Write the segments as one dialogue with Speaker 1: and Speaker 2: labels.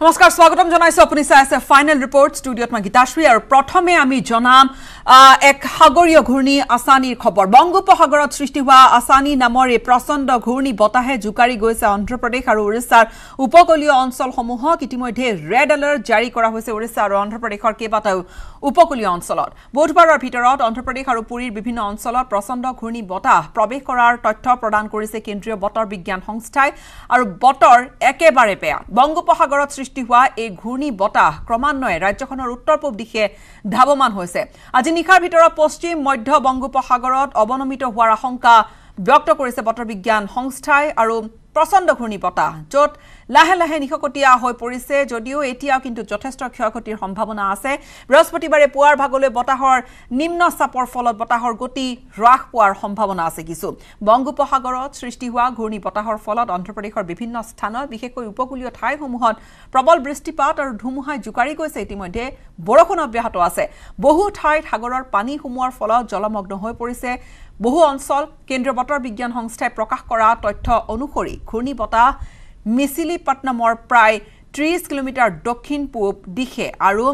Speaker 1: নমস্কাৰ স্বাগতম জনাইছোঁ আপুনি চাই আছে ফাইনেল ৰিপৰ্ট ষ্টুডিঅ'ত মই গীতাশ্ৰী আৰু প্ৰথমে আমি জনাম এক সাগৰীয় ঘূৰ্ণী আছানীৰ খবৰ। বংগোপসাগৰত সৃষ্টি হোৱা আছানী নামৰ এই প্ৰচণ্ড ঘূৰ্ণী বতাহে জোকাৰি গৈছে অন্ধ্ৰপ্ৰদেশ আৰু উৰিষ্যাৰ উপকূলীয় অঞ্চলসমূহক ইতিমধ্যে ৰেড এলাৰ্ট জাৰি কৰা হৈছে উৰিষ্যা আৰু অন্ধ্ৰপ্ৰদেশৰ কেইবাটাও উপকূলীয় অঞ্চলত। বুধবাৰৰ ভিতৰত অন্ধ্ৰপ্ৰদেশ আৰু পুৰীৰ বিভিন্ন অঞ্চলত প্ৰচণ্ড ঘূৰ্ণী বতাহ প্ৰৱেশ কৰাৰ তথ্য প্ৰদান কৰিছে কেন্দ্ৰীয় বতৰ বিজ্ঞান সংস্থাই আৰু বতৰ একেবাৰে বেয়া। বংগোপসাগৰত সৃষ্টি হোৱা এই ঘূৰ্ণী বতাহ ক্ৰমান্বয়ে ৰাজ্যখনৰ উত্তৰ পূব দিশে ধাৱমান হৈছে। আজি নিশাৰ ভিতৰত পশ্চিম মধ্য বংগোপসাগৰত অৱনমিত হোৱাৰ আশংকা ব্যক্ত কৰিছে বতৰ বিজ্ঞান সংস্থাই আৰু প্ৰচণ্ড ঘূৰ্ণী বতাহ য'ত লাহে লাহে নিশকটীয়া হৈ পৰিছে যদিও এতিয়াও কিন্তু যথেষ্ট ক্ষয় ক্ষতিৰ সম্ভাৱনা আছে। বৃহস্পতিবাৰে পুৱাৰ ভাগলৈ বতাহৰ নিম্ন চাপৰ ফলত বতাহৰ গতি হ্ৰাস পোৱাৰ সম্ভাৱনা আছে কিছু। বংগোপসাগৰত সৃষ্টি হোৱা ঘূৰ্ণী বতাহৰ ফলত অন্ধ্ৰপ্ৰদেশৰ বিভিন্ন স্থানত বিশেষকৈ উপকূলীয় ঠাইসমূহত প্ৰবল বৃষ্টিপাত আৰু ধুমুহাই জোকাৰি গৈছে। ইতিমধ্যে বৰষুণ অব্যাহত আছে। বহু ঠাইত সাগৰৰ পানী সোমোৱাৰ ফলত জলমগ্ন হৈ পৰিছে। বহু অঞ্চল কেন্দ্ৰীয় বতৰ বিজ্ঞান সংস্থাই প্ৰকাশ কৰা তথ্য অনুসৰি ঘূৰ্ণী বতাহ মিচিলিপট্টনমৰ প্ৰায় ত্ৰিছ কিলোমিটাৰ দক্ষিণ পূব দিশে আৰু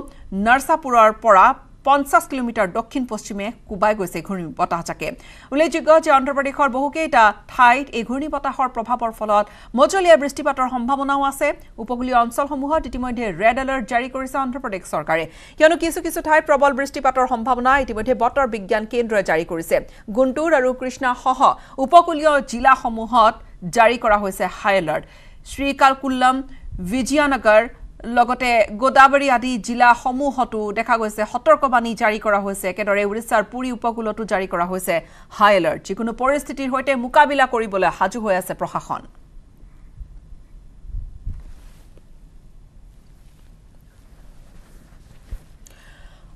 Speaker 1: নৰসাপুৰৰ পৰা পঞ্চাছ কিলোমিটাৰ দক্ষিণ পশ্চিমে কোবাই গৈছে ঘূৰ্ণী বতাহজাকে। উল্লেখযোগ্য যে অন্ধ্ৰপ্ৰদেশৰ বহুকেইটা ঠাইত এই ঘূৰ্ণী বতাহৰ প্ৰভাৱৰ ফলত মজলীয়া বৃষ্টিপাতৰ সম্ভাৱনাও আছে। উপকূলীয় অঞ্চলসমূহত ইতিমধ্যে ৰেড এলাৰ্ট জাৰি কৰিছে অন্ধ্ৰপ্ৰদেশ চৰকাৰে। কিয়নো কিছু কিছু ঠাইত প্ৰবল বৃষ্টিপাতৰ সম্ভাৱনা ইতিমধ্যে বতৰ বিজ্ঞান কেন্দ্ৰই জাৰি কৰিছে। গুণ্টুৰ আৰু কৃষ্ণাসহ উপকূলীয় জিলাসমূহত জাৰি কৰা হৈছে হাই এলাৰ্ট। শ্ৰীকালকুল্লম বিজয়ানগৰ লগতে গোদাবৰী আদি জিলাসমূহতো দেখা গৈছে সতৰ্কবাণী জাৰি কৰা হৈছে। একেদৰে উৰিষ্যাৰ পুৰী উপকূলতো জাৰি কৰা হৈছে। হাই এলাৰ্ট যিকোনো পৰিস্থিতিৰ সৈতে মোকাবিলা কৰিবলৈ সাজু হৈ আছে প্ৰশাসন।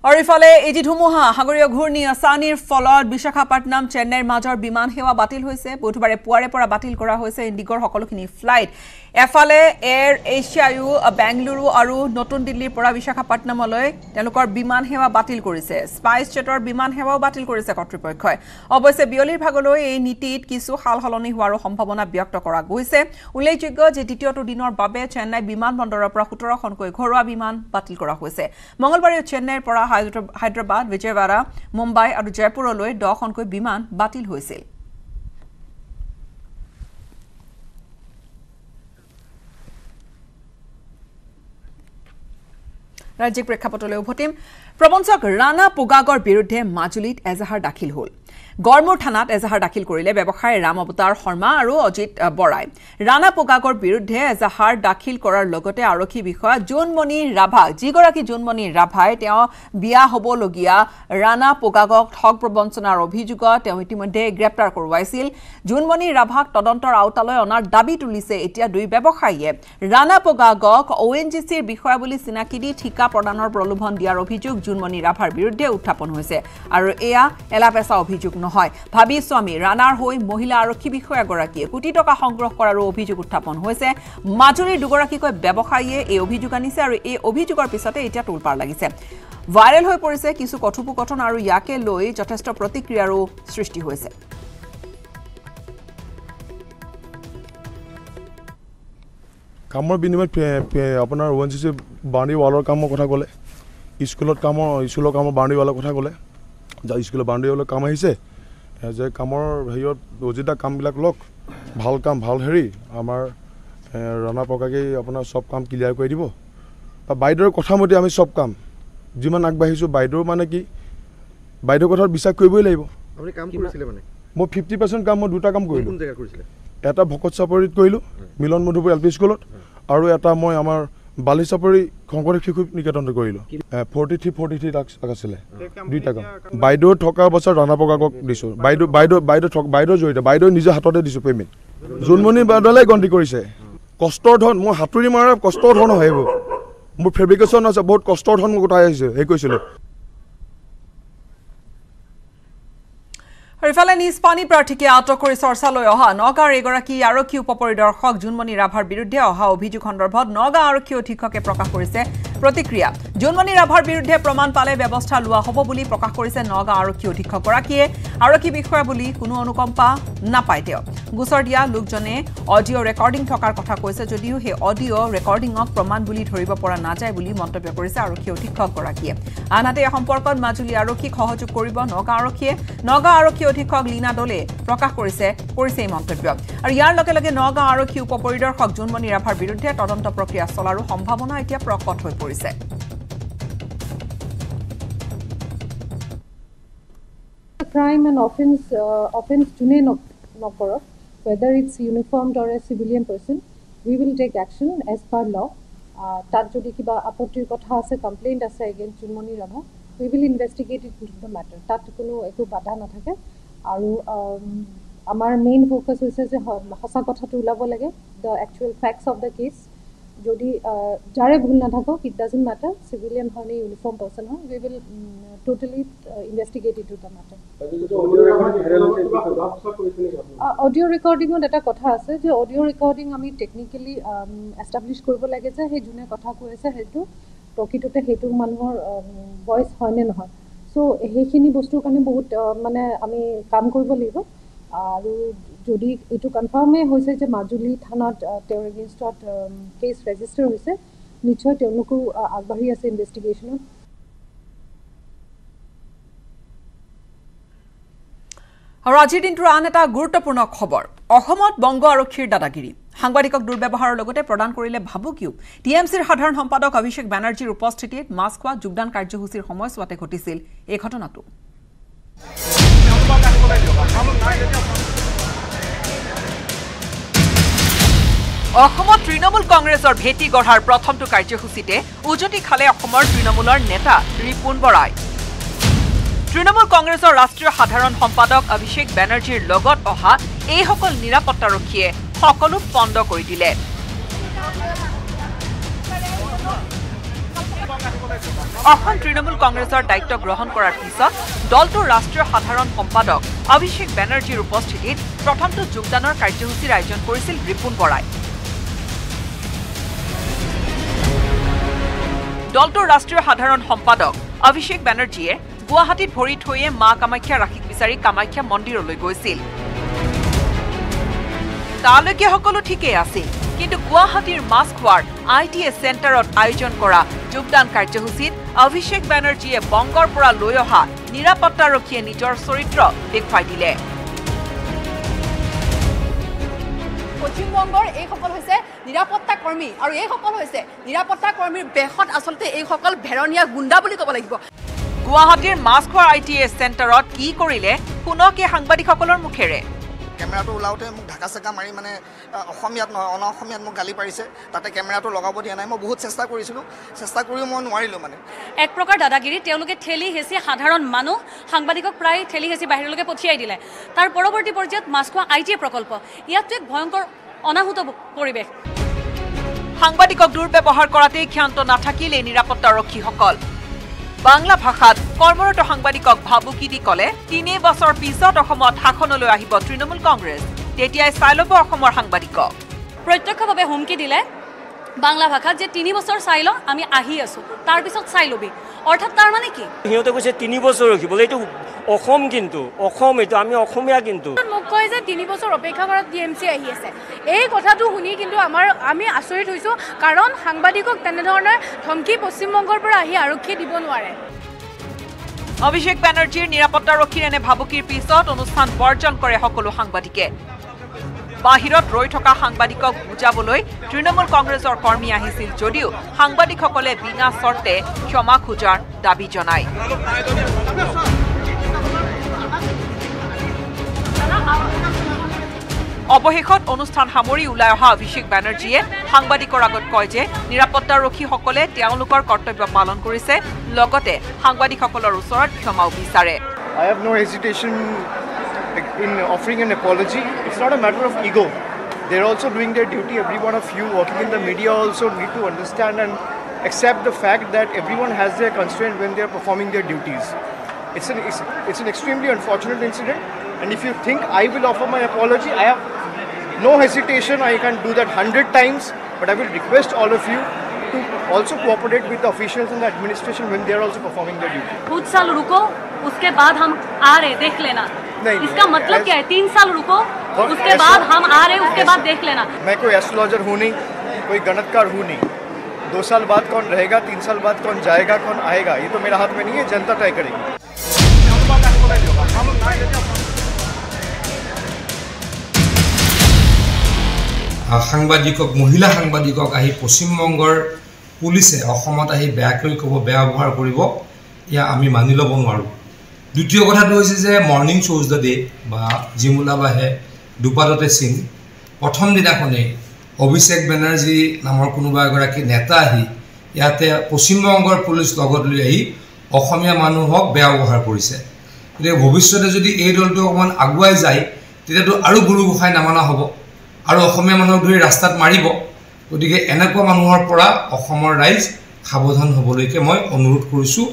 Speaker 1: আৰু ইফালে এই যি ধুমুহা সাগৰীয় ঘূৰ্ণী আছানীৰ ফলত বিশাখাপট্টনম চেন্নাইৰ মাজৰ বিমান সেৱা বাতিল হৈছে। বুধবাৰে পুৱাৰে পৰা বাতিল কৰা হৈছে ইণ্ডিগৰ সকলোখিনি ফ্লাইট। এফালে এয়াৰ এছিয়ায়ো বেংগলুৰু আৰু নতুন দিল্লীৰ পৰা বিশাখাপট্টনমলৈ তেওঁলোকৰ বিমান সেৱা বাতিল কৰিছে। স্পাইচ জেটৰ বিমান সেৱাও বাতিল কৰিছে কৰ্তৃপক্ষই। অৱশ্যে বিয়লিৰ ভাগলৈ এই নীতিত কিছু সাল সলনি হোৱাৰো সম্ভাৱনা ব্যক্ত কৰা গৈছে। উল্লেখযোগ্য যে দ্বিতীয়টো দিনৰ বাবে চেন্নাই বিমান বন্দৰৰ পৰা সোতৰখনকৈ ঘৰুৱা বিমান বাতিল কৰা হৈছে। মঙলবাৰে চেন্নাইৰ পৰা হায়দৰাবাদ বিজয়ৱাড়া মুম্বাই আৰু জয়পুৰলৈ দহখনকৈ বিমান বাতিল হৈছিল। ৰাজ্যিক প্ৰেক্ষাপটলৈ উভতিম। প্ৰবঞ্চক ৰাণা পোগাগৰ বিৰুদ্ধে মাজুলীত এজাহাৰ দাখিল হ'ল। গড়মূৰ থানাত এজাহাৰ দাখিল কৰিলে ব্যৱসায়ী ৰাম অৱতাৰ শৰ্মা আৰু অজিত বৰাই। ৰাণা পোগাগৰ বিৰুদ্ধে এজাহাৰ দাখিল কৰাৰ লগতে আৰক্ষী বিষয়া জোনমণি ৰাভা যিগৰাকী জোনমণি ৰাভাই তেওঁ বিয়া হ'বলগীয়া ৰাণা পোগাগক ঠগ প্ৰবঞ্চনাৰ অভিযোগত তেওঁ ইতিমধ্যে গ্ৰেপ্তাৰ কৰোৱাইছিল। জোনমণি ৰাভাক তদন্তৰ আওতালৈ অনাৰ দাবী তুলিছে এতিয়া দুই ব্যৱসায়ীয়ে। ৰাণা পোগাগক অ' এন জি চিৰ বিষয়া বুলি চিনাকি দি ঠিকা প্ৰদানৰ প্ৰলোভন দিয়াৰ অভিযোগ জোনমণি ৰাভাৰ বিৰুদ্ধে উত্থাপন হৈছে। আৰু এয়া এলাপেচা অভিযোগ নহয়। ভাবি স্বামী ৰাণাৰ হৈ মহিলা আৰক্ষী বিষয়াগৰাকীয়ে কোটি টকা সংগ্ৰহ কৰাৰো অভিযোগ উত্থাপন হৈছে। মাজুলীৰ দুগৰাকীকৈ ব্যৱসায়ীয়ে এই অভিযোগ আনিছে আৰু এই অভিযোগৰ পিছতে এতিয়া তোলপাৰ লাগিছে। ভাইৰেল হৈ পৰিছে কিছু কথোপকথন আৰু ইয়াকে লৈ যথেষ্ট প্ৰতিক্ৰিয়াৰো সৃষ্টি হৈছে।
Speaker 2: কামৰ বিনিময়ত আপোনাৰ অ' এন চি বাউণ্ডেৰী ৱালৰ কামৰ কথা ক'লে স্কুলত কামৰ স্কুলৰ কামৰ বাউণ্ডেৰী ৱালৰ কথা ক'লে স্কুলৰ বাউণ্ডেৰী ৱালৰ কাম আহিছে। যে কামৰ হেৰিয়ত অজিতা কামবিলাক লওক ভাল কাম ভাল হেৰি আমাৰ ৰাণা পকাকেই আপোনাৰ চব কাম ক্লিয়াৰ কৰি দিব। বাইদেউৰ কথামতে আমি চব কাম যিমান আগবাঢ়িছোঁ বাইদেউৰ মানে কি বাইদেউৰ কথাত বিশ্বাস কৰিবই লাগিব। মই ফিফটি পাৰ্চেণ্ট কাম মই দুটা কাম কৰিলোঁ। এটা ভকত চাপৰিত কৰিলোঁ মিলন মধুপুৰ এল পি স্কুলত আৰু এটা মই আমাৰ বালি চাপৰি শংকৰদেৱ শিশু নিকেতনত কৰিলোঁ। Forty three forty three lakh আছিলে। দুইটা কাম। বাইদেউ থকাৰ পাছত ৰাণা পকাকক দিছোঁ। বাইদেউ বাইদেউ বাইদেউ থক বাইদেউ জড়িত বাইদেউ নিজৰ হাততে দিছোঁ পে'মেণ্ট জোনমণি বাইদেউলে গন্তি কৰিছে। কষ্টৰ ধন মই সাঁতুৰি মাৰা কষ্টৰ ধন হয় এইবোৰ। মোৰ ফেব্ৰিকেশ্যন আছে বহুত কষ্টৰ ধন মোক উঠাই আহিছে সেই কৈছিলোঁ
Speaker 1: আৰু ইফালে নিজ পানী প্ৰাৰ্থীকে আটক কৰি চৰ্চালৈ অহা নগাঁৱৰ এগৰাকী আৰক্ষী উপ পৰিদৰ্শক জোনমণি ৰাভাৰ বিৰুদ্ধে অহা অভিযোগ সন্দৰ্ভত নগাঁও আৰক্ষী অধীক্ষকে প্ৰকাশ কৰিছে প্ৰতিক্ৰিয়া। জোনমণি ৰাভাৰ বিৰুদ্ধে প্ৰমাণ পালে ব্যৱস্থা লোৱা হ'ব বুলি প্ৰকাশ কৰিছে নগাঁও আৰক্ষী অধীক্ষকগৰাকীয়ে। আৰক্ষী বিষয়া বুলি কোনো অনুকম্পা নাপায় তেওঁ। গোচৰ দিয়া লোকজনে অডিঅ' ৰেকৰ্ডিং থকাৰ কথা কৈছে যদিও সেই অডিঅ' ৰেকৰ্ডিঙক প্ৰমাণ বুলি ধৰিব পৰা নাযায় বুলি মন্তব্য কৰিছে আৰক্ষী অধীক্ষকগৰাকীয়ে। আনহাতে এই সম্পৰ্কত মাজুলী আৰক্ষীক সহযোগ কৰিব নগাঁও আৰক্ষীয়ে। নগাঁও আৰক্ষী অধীক্ষক লীনা দলে প্ৰকাশ কৰিছে নগাঁও আৰক্ষী উপ পৰিদৰ্শক ৰাভাৰ
Speaker 3: and offense uh, যদি কিবা আপত্তিৰ কথা আছে ইট আৰু আমাৰ মেইন ফ'কাছ হৈছে যে সঁচা কথাটো ওলাব লাগে the actual facts of the case যদি যাৰে ভুল নাথাকক ইট ডাজেণ্ট মেটাৰ চিভিলিয়ান হয় নে ইউনিফৰ্ম পাৰ্চন হয় we will totally investigate it the matter audio' ৰেকৰ্ডিঙত এটা কথা আছে যে অডিঅ' ৰেকৰ্ডিং আমি টেকনিকেলি এষ্টাব্লিছ কৰিব লাগে যে সেই যোনে কথা কৈ আছে সেইটো প্ৰকৃততে সেইটো মানুহৰ ভইচ হয়নে নহয়। চ' সেইখিনি বস্তুৰ কাৰণে বহুত মানে আমি কাম কৰিব লাগিব। আৰু যদি এইটো কনফাৰ্মেই হৈছে যে মাজুলী থানাত তেওঁৰ এগেইনষ্টত কেছ ৰেজিষ্টাৰ হৈছে নিশ্চয় তেওঁলোকো আগবাঢ়ি আছে ইনভেষ্টিগেশ্যনত
Speaker 1: আৰু আজিৰ দিনটোৰ আন এটা গুৰুত্বপূৰ্ণ খবৰ। অসমত বংগ আৰক্ষীৰ দাদাগিৰি। সাংবাদিকক দুৰ্ব্যৱহাৰৰ লগতে প্ৰদান কৰিলে ভাবুকিও। টি এম চিৰ সাধাৰণ সম্পাদক অভিষেক বেনাৰ্জীৰ উপস্থিতিত মাছ খোৱা যোগদান কাৰ্যসূচীৰ সময়ছোৱাতে ঘটিছিল। এই ঘটনাটো। অসমত তৃণমূল কংগ্ৰেছৰ ভেটি গঢ়াৰ প্ৰথমটো কাৰ্যসূচীতে উজতি খালে অসমৰ তৃণমূলৰ নেতা ৰিপুণ বৰাই। তৃণমূল কংগ্ৰেছৰ ৰাষ্ট্ৰীয় সাধাৰণ সম্পাদক অভিষেক বেনাৰ্জীৰ লগত অহা এইসকল নিৰাপত্তাৰক্ষীয়ে সকলো পণ্ড কৰি দিলে। অসম তৃণমূল কংগ্ৰেছৰ দায়িত্ব গ্ৰহণ কৰাৰ পিছত দলটোৰ ৰাষ্ট্ৰীয় সাধাৰণ সম্পাদক অভিষেক বেনাৰ্জীৰ উপস্থিতিত প্ৰথমটো যোগদানৰ কাৰ্যসূচীৰ আয়োজন কৰিছিল ৰিপুণ বৰাই। দলটোৰ ৰাষ্ট্ৰীয় সাধাৰণ সম্পাদক অভিষেক বেনাৰ্জীয়ে গুৱাহাটীত ভৰি থৈয়ে মা কামাখ্যা ৰাশিক বিচাৰি কামাখ্যা মন্দিৰলৈ গৈছিল। তালৈকে সকলো ঠিকেই আছিল কিন্তু গুৱাহাটীৰ মাছখোৱাৰ আই টি এ চেণ্টাৰত আয়োজন কৰা যোগদান কাৰ্যসূচীত অভিষেক বেনাৰ্জীয়ে বংগৰ পৰা লৈ অহা নিৰাপত্তাৰক্ষীয়ে নিজৰ চৰিত্ৰ দেখুৱাই দিলে।
Speaker 4: পশ্চিমবংগৰ এইসকল হৈছে নিৰাপত্তা কৰ্মী আৰু এইসকল হৈছে নিৰাপত্তা কৰ্মীৰ বেশত আচলতে এইসকল ভেৰণীয়া গুণ্ডা বুলি ক'ব লাগিব।
Speaker 1: গুৱাহাটীৰ মাছখোৱাৰ আই টি এ চেণ্টাৰত কি কৰিলে শুনকে সাংবাদিকসকলৰ মুখেৰে।
Speaker 5: কেমেৰাটো ওলাওঁতে মোক ঢাকা চেকা মাৰি মানে অসমীয়াত নহয় অনা অসমীয়াত মোক গালি পাৰিছে। তাতে কেমেৰাটো লগাব দিয়া নাই। মই বহুত চেষ্টা কৰিছিলোঁ। চেষ্টা কৰিও মই নোৱাৰিলোঁ মানে।
Speaker 6: এক প্ৰকাৰ দাদাগিৰি তেওঁলোকে ঠেলি হেঁচি সাধাৰণ মানুহ সাংবাদিকক প্ৰায় ঠেলি হেঁচি বাহিৰলৈকে পঠিয়াই দিলে। তাৰ পৰৱৰ্তী পৰ্যায়ত মাছখোৱা আই টি এ প্ৰকল্প। ইয়াতো এক ভয়ংকৰ অনাহুত পৰিৱেশ।
Speaker 1: সাংবাদিকক দুৰ্ব্যৱহাৰ কৰাতেই ক্ষান্ত নাথাকিল এই নিৰাপত্তাৰক্ষীসকল। বাংলা ভাষাত কৰ্মৰত সাংবাদিকক ভাবুকি দি ক'লে তিনি বছৰ পিছত অসমত শাসনলৈ আহিব তৃণমূল কংগ্ৰেছ। তেতিয়াই চাই ল'ব অসমৰ সাংবাদিকক।
Speaker 6: প্ৰত্যক্ষভাৱে হুমকি দিলে বাংলা ভাষাত যে তিনি বছৰ চাই ল আমি আহি আছোঁ। তাৰপিছত চাই ল'বি। অৰ্থাৎ তাৰ মানে কি?
Speaker 7: সিহঁতে কৈছে তিনি বছৰ ৰখিবলৈ এইটো অসম কিন্তু অসম এইটো আমি অসমীয়া কিন্তু
Speaker 8: মোক কয় যে তিনি বছৰ অপেক্ষা কৰাত টি এম চি আহি আছে। এই কথাটো শুনি কিন্তু আমাৰ আমি আচৰিত হৈছোঁ কাৰণ সাংবাদিকক তেনেধৰণৰ ধমকি পশ্চিমবংগৰ পৰা আহি আৰক্ষীয়ে দিব নোৱাৰে।
Speaker 1: অভিষেক বেনাৰ্জীৰ নিৰাপত্তাৰক্ষীৰ এনে ভাবুকিৰ পিছত অনুষ্ঠান বৰ্জন কৰে সকলো সাংবাদিকে। বাহিৰত ৰৈ থকা সাংবাদিকক বুজাবলৈ তৃণমূল কংগ্ৰেছৰ কৰ্মী আহিছিল যদিও সাংবাদিকসকলে বিনা চৰ্তে ক্ষমা খোজাৰ দাবী জনায়। অবশেষত অনুষ্ঠান সামৰি ওলাই অহা অভিষেক ব্যানার্জিয়ে সাংবাদিকৰ আগত কয় যে নিরাপত্তারক্ষীসকলে তেওঁলোকৰ কৰ্তব্য পালন কৰিছে, লগতে সাংবাদিকসকলৰ ওচৰত ক্ষমা বিচাৰে।
Speaker 9: I have no hesitation in offering an apology it's not a matter of ego they are also doing their duty everyone of you working in the media also need to understand and accept the fact that everyone has their constraint when they are performing their duties It's an, it's, it's an extremely unfortunate incident. And if you think I will offer my apology, I have no hesitation. I can do that hundred times. But I will request all of you to also cooperate with the officials and the administration when they are also performing their duty.
Speaker 6: कुछ साल रुको उसके बाद हम आ रहे देख लेना
Speaker 9: नहीं,
Speaker 6: इसका मतलब क्या है तीन साल रुको उसके बाद हम आ रहे उसके बाद देख लेना
Speaker 9: मैं कोई एस्ट्रोलॉजर हूँ नहीं कोई गणतकार हूँ नहीं दो साल बाद कौन रहेगा तीन साल बाद कौन जाएगा कौन आएगा ये तो मेरा हाथ में नहीं है जनता तय करेगी
Speaker 10: সাংবাদিকক মহিলা সাংবাদিকক আহি পশ্চিমবংগৰ পুলিচে অসমত আহি বেয়াকৈ ক'ব বেয়া ব্যৱহাৰ কৰিব এয়া আমি মানি ল'ব নোৱাৰোঁ। দ্বিতীয় কথাটো হৈছে যে মৰ্ণিং শ্ব'জ দ্য ডে বা জিমুলাবাহে দুপাদতে সিং প্ৰথম দিনাখনেই অভিষেক বেনাৰ্জী নামৰ কোনোবা এগৰাকী নেতা আহি ইয়াতে পশ্চিমবংগৰ পুলিচ লগত লৈ আহি অসমীয়া মানুহক বেয়া ব্যৱহাৰ কৰিছে। গতিকে ভৱিষ্যতে যদি এই দলটো অকণমান আগুৱাই যায় তেতিয়াতো আৰু গুৰু গোসাঁই নামানা হ'ব আৰু অসমীয়া মানুহক ধৰি ৰাস্তাত মাৰিব। গতিকে এনেকুৱা মানুহৰ পৰা অসমৰ ৰাইজ সাৱধান হ'বলৈকে মই অনুৰোধ কৰিছোঁ।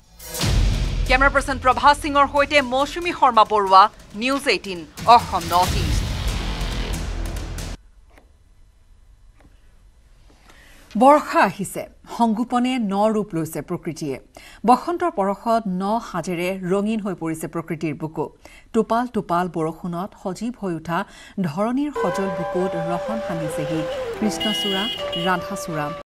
Speaker 1: কেমেৰা পাৰ্চন প্ৰভাস সিঙৰ সৈতে Mousumi Sharma Baruah news eighteen Assam north east. বৰ্ষা আহিছে। সংগোপনে ন ৰূপ লৈছে প্ৰকৃতিয়ে। বসন্তৰ পৰশত ন সাজেৰে ৰঙীন হৈ পৰিছে প্ৰকৃতিৰ বুকু। টোপাল টোপাল বৰষুণত সজীৱ হৈ উঠা ধৰণীৰ সজল বুকুত ৰহন সানিছেহি কৃষ্ণচূড়া ৰাধাচূড়া।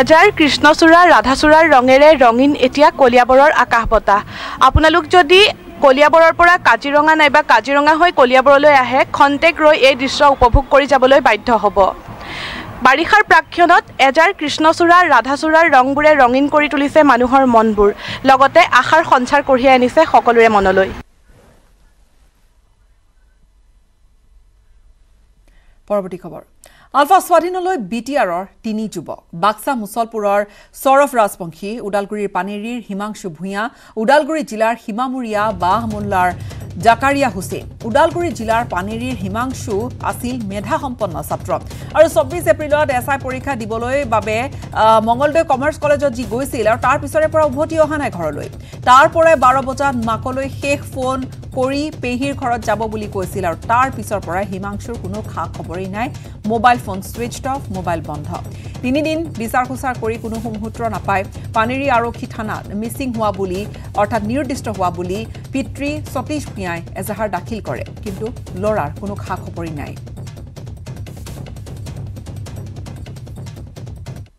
Speaker 11: এজাৰ কৃষ্ণচূড়া ৰাধাচূড়াৰ ৰঙেৰে ৰঙীন এতিয়া কলিয়াবৰৰ আকাশ বতাহ। আপোনালোক যদি কলিয়াবৰৰ পৰা কাজিৰঙা নাইবা কাজিৰঙা হৈ কলিয়াবৰলৈ আহে খন্তেক ৰৈ এই দৃশ্য উপভোগ কৰি যাবলৈ বাধ্য হ'ব। বাৰিষাৰ প্ৰাক্ষণত এজাৰ কৃষ্ণচূড়া ৰাধাচূড়াৰ ৰংবোৰে ৰঙীন কৰি তুলিছে মানুহৰ মনবোৰ। লগতে আশাৰ সঞ্চাৰ কঢ়িয়াই আনিছে সকলোৰে মনলৈ।
Speaker 1: পৰৱৰ্তী খবৰ। আলফা স্বাধীনলৈ বি টি আৰৰ তিনি যুৱক। বাক্সা মুছলপুৰৰ সৌৰভ ৰাজবংশী ওদালগুৰিৰ পানেৰীৰ হিমাংশু ভূঞা ওদালগুৰি জিলাৰ সীমামূৰীয়া বাহমুল্লাৰ জাকাৰিয়া হুছেইন। ওদালগুৰি জিলাৰ পানেৰীৰ হিমাংশু আছিল মেধাসম্পন্ন ছাত্ৰ। আৰু চৌব্বিছ এপ্ৰিলত এছ আই পৰীক্ষা দিবলৈ বাবে মঙলদৈ কমাৰ্চ কলেজত যি গৈছিল আৰু তাৰ পিছৰে পৰা উভতি অহা নাই ঘৰলৈ। তাৰ পৰাই বাৰ বজাত মাকলৈ শেষ ফোন কৰি পেহীৰ ঘৰত যাব বুলি কৈছিল আৰু তাৰ পিছৰ পৰাই হিমাংশুৰ কোনো খা খবৰেই নাই। Mobile phone switch off mobile বন্ধ। তিনিদিন বিচাৰ খোচাৰ কৰি কোনো সুমূহুত্ৰ নাপায়। পানেৰী আৰক্ষী থানাত মিচিং হোৱা বুলি অৰ্থাৎ নিৰ্দিষ্ট হোৱা বুলি পিতৃ সতীশ ভূঞাই এজাহাৰ দাখিল কৰে। কিন্তু ল'ৰাৰ কোনো খা খবৰেই নাই।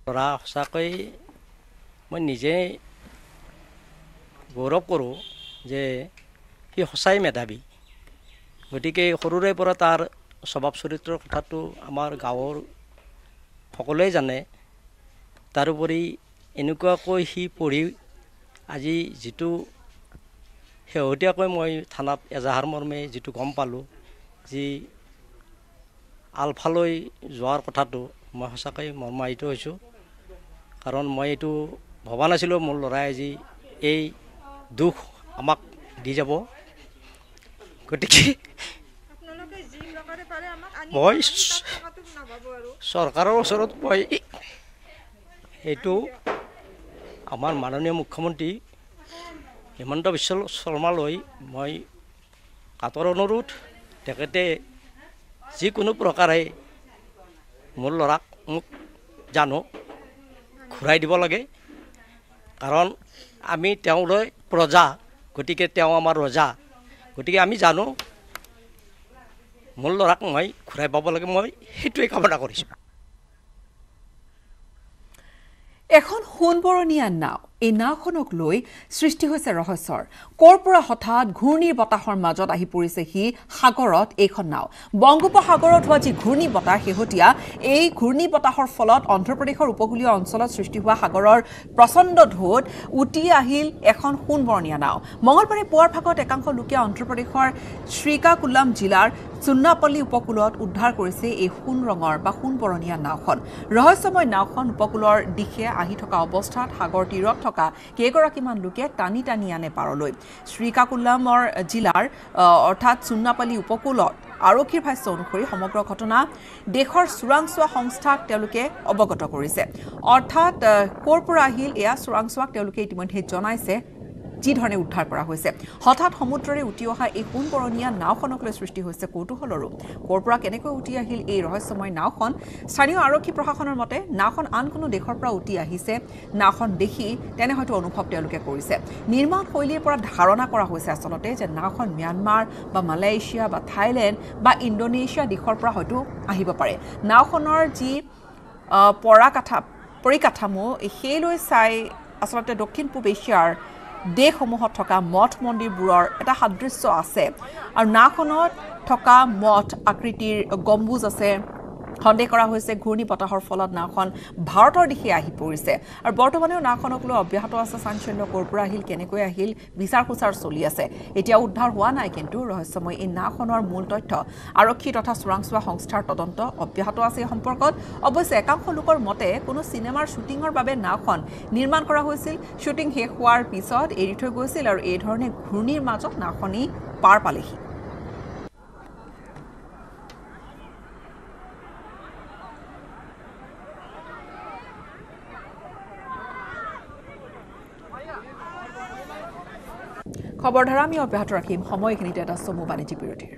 Speaker 12: ল'ৰা সঁচাকৈ মই নিজে গৌৰৱ কৰোঁ যে সি সঁচাই মেধাৱী। গতিকে সৰুৰে পৰা তাৰ স্বভাৱ চৰিত্ৰৰ কথাটো আমাৰ গাঁৱৰ সকলোৱে জানে। তাৰোপৰি এনেকুৱাকৈ সি পঢ়ি আজি যিটো শেহতীয়াকৈ মই থানাত এজাহাৰ মৰ্মে যিটো গম পালোঁ যি আলফালৈ যোৱাৰ কথাটো মই সঁচাকৈ মৰ্মাহিত হৈছোঁ। কাৰণ মই এইটো ভবা নাছিলোঁ মোৰ ল'ৰাই আজি এই দুখ আমাক দি যাব। গতিকে মই চৰকাৰৰ ওচৰত মই এইটো আমাৰ মাননীয় মুখ্যমন্ত্ৰী হিমন্ত বিশ্ব শৰ্মালৈ মই কাতৰ অনুৰোধ তেখেতে যিকোনো প্ৰকাৰে মোৰ ল'ৰাক মোক জানো ঘূৰাই দিব লাগে। কাৰণ আমি তেওঁলৈ প্ৰজা গতিকে তেওঁ আমাৰ ৰজা। গতিকে আমি জানো মোৰ ল'ৰাক মই ঘূৰাই পাব লাগে মই সেইটোৱে কামনা কৰিছোঁ।
Speaker 1: এখন সোণবৰণীয়া নাও। এই নাওখনক লৈ সৃষ্টি হৈছে ৰহস্যৰ। ক'ৰ পৰা হঠাৎ ঘূৰ্ণীৰ বতাহৰ মাজত আহি পৰিছে সি? সাগৰত এইখন নাও। বংগোপসাগৰত হোৱা যি ঘূৰ্ণী বতাহ শেহতীয়া এই ঘূৰ্ণী বতাহৰ ফলত অন্ধ্ৰপ্ৰদেশৰ উপকূলীয় অঞ্চলত সৃষ্টি হোৱা সাগৰৰ প্ৰচণ্ড ঢৌত উটি আহিল এখন সোণবৰণীয়া নাও। মঙলবাৰে পুৱাৰ ভাগত একাংশ লোকে অন্ধ্ৰপ্ৰদেশৰ শ্ৰীকাকুলাম জিলাৰ চুন্নাপল্লী উপকূলত উদ্ধাৰ কৰিছে এই সোণ ৰঙৰ বা সোণবৰণীয়া নাওখন। ৰহস্যময় নাওখন উপকূলৰ দিশে আহি থকা অৱস্থাত সাগৰ তীৰত থকা কেইগৰাকীমান লোকে টানি টানি আনে পাৰলৈ। শ্ৰীকাকুলামৰ জিলাৰ অৰ্থাৎ চুন্নাপালি উপকূলত আৰক্ষীৰ ভাষ্য অনুসৰি সমগ্ৰ ঘটনা দেশৰ চোৰাংচোৱা সংস্থাক তেওঁলোকে অৱগত কৰিছে। অৰ্থাৎ ক'ৰ পৰা আহিল? এয়া চোৰাংচোৱাক তেওঁলোকে ইতিমধ্যে জনাইছে। যিধৰণে উদ্ধাৰ কৰা হৈছে। হঠাৎ সমুদ্ৰৰে উটি অহা এই সোণবৰণীয়া নাওখনক লৈ সৃষ্টি হৈছে কৌতূহলৰো। ক'ৰ পৰা কেনেকৈ উটি আহিল এই ৰহস্যময় নাওখন? স্থানীয় আৰক্ষী প্ৰশাসনৰ মতে নাওখন আন কোনো দেশৰ পৰা উটি আহিছে। নাওখন দেখি তেনে হয়তো অনুভৱ তেওঁলোকে কৰিছে। নিৰ্মাণ শৈলীৰ পৰা ধাৰণা কৰা হৈছে আচলতে যে নাওখন ম্যানমাৰ বা মালয়েছিয়া বা থাইলেণ্ড বা ইণ্ডোনেছিয়া দেশৰ পৰা হয়তো আহিব পাৰে। নাওখনৰ যি পৰাকাঠা পৰিকাঠামো সেইলৈ চাই আচলতে দক্ষিণ পূব এছিয়াৰ দেশসমূহত থকা মঠ মন্দিৰবোৰৰ এটা সাদৃশ্য আছে। আৰু নাওখনত থকা মঠ আকৃতিৰ গম্বুজ আছে। সন্দেহ কৰা হৈছে ঘূৰ্ণী বতাহৰ ফলত নাওখন ভাৰতৰ দিশে আহি পৰিছে। আৰু বৰ্তমানেও নাওখনক লৈ অব্যাহত আছে চাঞ্চল্য। ক'ৰ পৰা আহিল কেনেকৈ আহিল বিচাৰ খোচাৰ চলি আছে। এতিয়াও উদ্ধাৰ হোৱা নাই কিন্তু ৰহস্যময় এই নাওখনৰ মূল তথ্য। আৰক্ষী তথা চোৰাংচোৱা সংস্থাৰ তদন্ত অব্যাহত আছে এই সম্পৰ্কত। অৱশ্যে একাংশ লোকৰ মতে কোনো চিনেমাৰ শ্বুটিঙৰ বাবে নাওখন নিৰ্মাণ কৰা হৈছিল। শ্বুটিং শেষ হোৱাৰ পিছত এৰি থৈ গৈছিল আৰু এই ধৰণে ঘূৰ্ণীৰ মাজত নাওখনি পাৰ পালেহি। খবৰধাৰা আমি অব্যাহত ৰাখিম। সময়খিনিতে এটা চমু বাণিজ্যিক বিৰতিৰ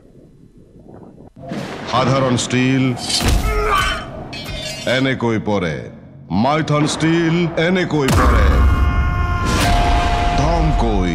Speaker 13: সাধাৰণ ষ্টীল এনেকৈ পৰে। মাইথন ষ্টীল এনেকৈ পৰে। ধমকৈ।